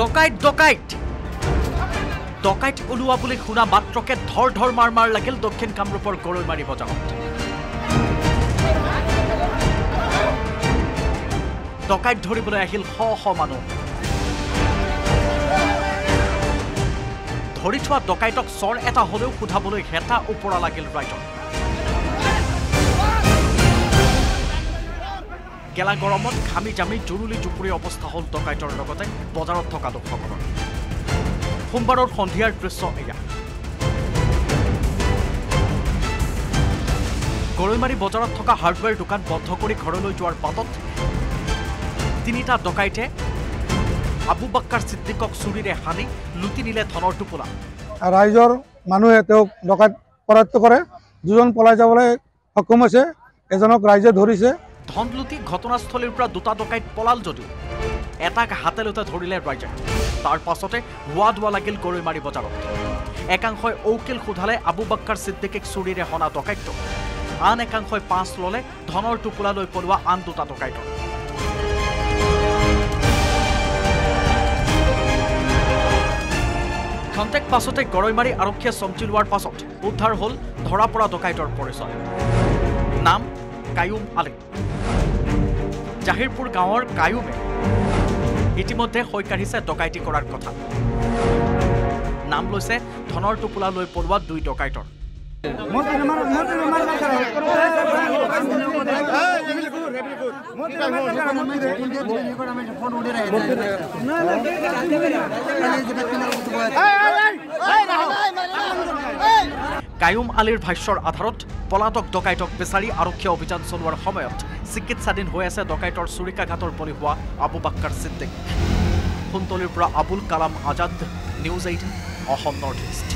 ডকাইত ডকাইত ডকাইত ওলোৱা বুলি শুনা মাত্ৰকে ধৰ ধৰ মাৰ মাৰ লাগিল দক্ষিণ কামৰূপৰ গৰৈমাৰী বজাৰত। ডকাইত ধৰিবলৈ আহিল শ শ মানুহ। ধৰি থোৱা ডকাইতক চৰ এটা হলেও সোধাবলৈ হেতা ওপৰা লাগিল ৰাইজৰ গেলা গৰমত ঘামি জামি জুৰুলি জুপুৰি অৱস্থা হ'ল ডকাইতৰ লগতে বজাৰত থকা লোকসকলৰ সোমবাৰৰ সন্ধিয়াৰ দৃশ্য এয়া। গৰৈমাৰী বজাৰত থকা হাৰ্ডৱেৰ দোকান বন্ধ কৰি ঘৰলৈ যোৱাৰ পাছত তিনিটা ডকাইতে আবু বাক্কাৰ ছিদ্দিকক চুৰিৰে সানি লুটি নিলে ধনৰ টোপোলা। ৰাইজৰ মানুহে তেওঁক ডকাইত কৰায়ত্ব কৰে। দুজন পলাই যাবলৈ সক্ষম হৈছে। এজনক ৰাইজে ধৰিছে। ধন লুটি ঘটনাস্থলীৰ পৰা দুটা ডকাইত পলাল যদিও। এটাক হাতেলোতে ধৰিলে ৰাইজে। তাৰ পাছতে হোৱা দোৱা লাগিল গৰৈমাৰী বজাৰত। একাংশই ঔকিল সোধালে আবু বাক্কাৰ ছিদ্দিকিক চুৰিৰে সনা ডকাইতটো। আন একাংশই পাঁচ ল'লে ধনৰ টোপোলালৈ পলোৱা আন দুটা ডকাইতৰ। খন্তেক পাছতে গৰৈমাৰী আৰক্ষীয়ে চমজি লোৱাৰ পাছত উদ্ধাৰ হ'ল ধৰা পৰা ডকাইতৰ পৰিচয়। নাম কায়ুম আলী। জাহিৰপুৰ গাঁৱৰ কায়ুমে ইতিমধ্যে হৈ কাঢ়িছে ডকাইতি কৰাৰ কথা। নাম লৈছে ধনৰ টোপোলা লৈ পলোৱা দুই ডকাইতৰ। কায়ুম আলীৰ ভাষ্যৰ আধাৰত পলাতক ডকাইতক বিচাৰি আৰক্ষীয়ে অভিযান চলোৱাৰ সময়ত চিকিৎসাধীন হৈ আছে ডকাইতৰ চুৰিকাঘাটৰ বলি হোৱা আবু বাক্কাৰ ছিদ্দিক সোণতলীৰ পৰা Abul Kalam Azad news eighteen Assam north east.